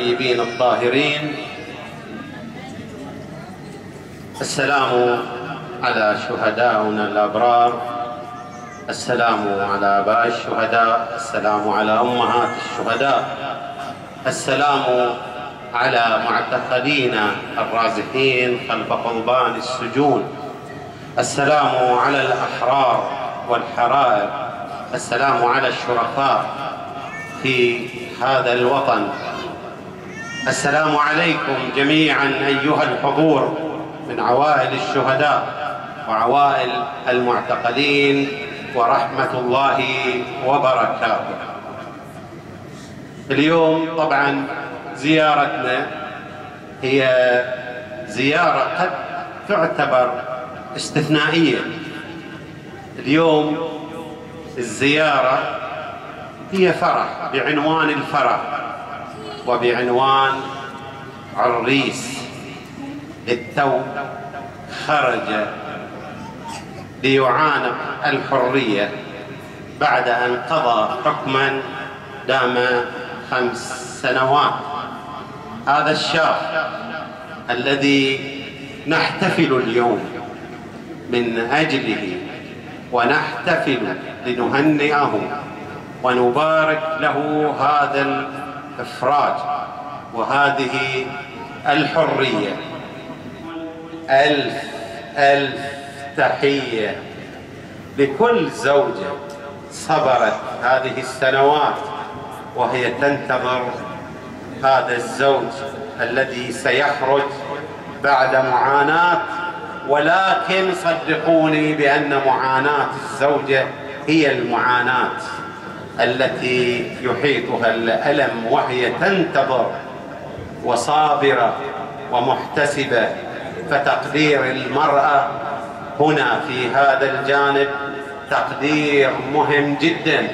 الطيبين الطاهرين. السلام على شهداؤنا الأبرار. السلام على آباء الشهداء. السلام على أمهات الشهداء. السلام على معتقلينا الرازحين خلف قضبان السجون. السلام على الأحرار والحرائر. السلام على الشرفاء في هذا الوطن. السلام عليكم جميعا أيها الحضور من عوائل الشهداء وعوائل المعتقلين ورحمة الله وبركاته. اليوم طبعا زيارتنا هي زيارة قد تعتبر استثنائية. اليوم الزيارة هي فرح بعنوان الفرح. وبعنوان عريس للتو خرج ليعانق الحرية بعد أن قضى حكما دام خمس سنوات. هذا الشاب الذي نحتفل اليوم من أجله ونحتفل لنهنئه ونبارك له هذا الإفراج وهذه الحرية. ألف ألف تحية لكل زوجة صبرت هذه السنوات وهي تنتظر هذا الزوج الذي سيخرج بعد معاناة. ولكن صدقوني بأن معاناة الزوجة هي المعاناة. التي يحيطها الألم وهي تنتظر وصابرة ومحتسبة فتقدير المرأة هنا في هذا الجانب تقدير مهم جدا.